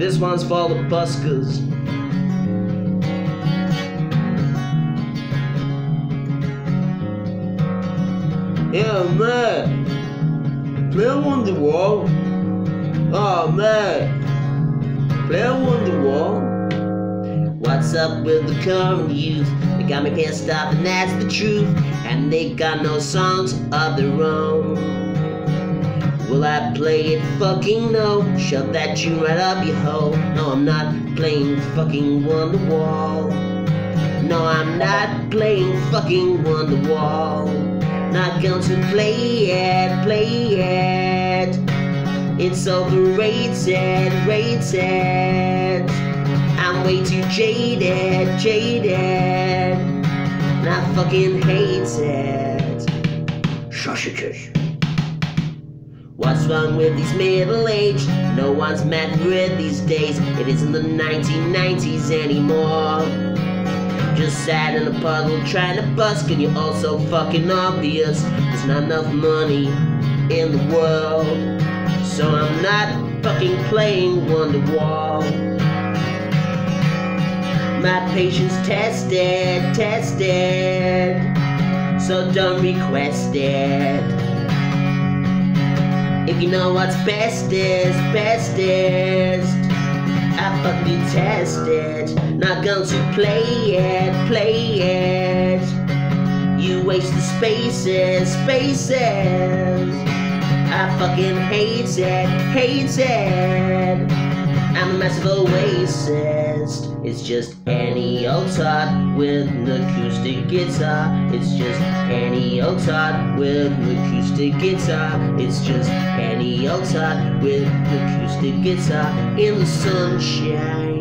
This one's for the buskers. Yeah, man. Play Wonderwall. Oh, man. Play Wonderwall. What's up with the current youth? They got me pissed off, and that's the truth. And they got no songs of their own. Will I play it? Fucking no. Shove that tune right up your hole. No, I'm not playing fucking Wonderwall. No, I'm not playing fucking Wonderwall. Not going to play it, play it. It's overrated, rated. I'm way too jaded, jaded. And I fucking hate it. Sausages. What's wrong with these middle-aged? No one's mad with these days. It isn't the 1990s anymore. Just sat in a puddle trying to busk, and you're also fucking obvious. There's not enough money in the world, so I'm not fucking playing Wonderwall. My patience tested, tested, so don't request it. If you know what's bestest, bestest, I fucking test it. Not going to play it, play it. You waste the spaces, spaces. I fucking hate it, hate it. I'm a massive Oasis. It's just any old tot with an acoustic guitar. It's just any old tot with an acoustic guitar. It's just any old tot with an acoustic guitar in the sunshine.